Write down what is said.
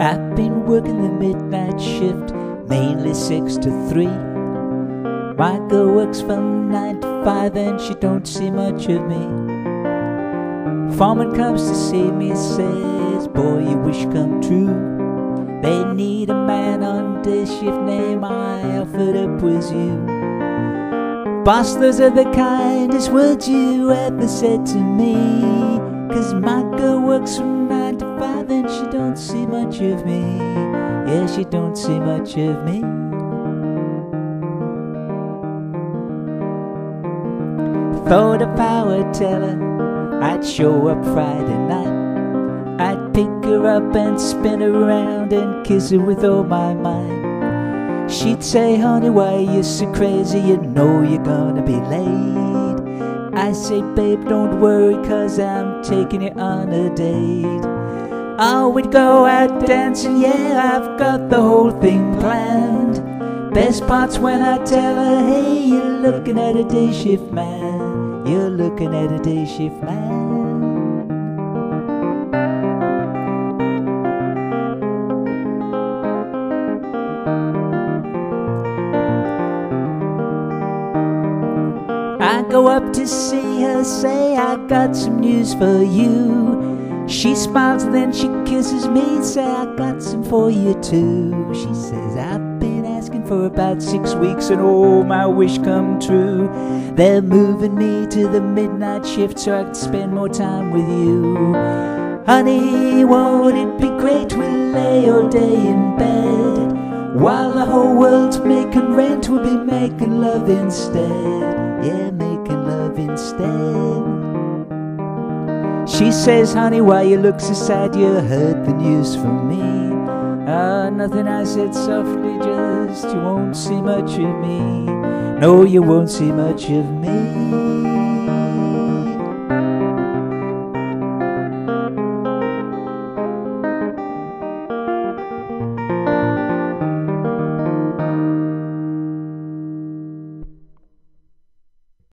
I've been working the midnight shift, mainly six to three. My girl works from nine to five and she don't see much of me. Foreman comes to see me, says, Boy, your wish come true. They need a man on day shift, name I offered up was you. Boss, those are the kindest words you ever said to me. Much of me. Yeah, she don't see much of me. Thought the power, would tell her I'd show up Friday night. I'd pick her up and spin around and kiss her with all my might. She'd say, honey, why you so crazy? You know you're gonna be late. I say, babe, don't worry, cause I'm taking you on a date. Oh, we'd go out dancing, yeah, I've got the whole thing planned. Best part's when I tell her, hey, you're looking at a day shift man. You're looking at a day shift man. I go up to see her, say, I got some news for you. She smiles, then she kisses me, say, I got some for you too. She says, I've been asking for about six weeks, and oh, my wish come true. They're moving me to the midnight shift so I can spend more time with you. Honey, won't it be great? We'll lay all day in bed. While the whole world's making rent, we'll be making love instead. Yeah, making love instead. She says, honey, why you look so sad? You heard the news from me. Ah, nothing, I said softly, just you won't see much of me. No, you won't see much of me.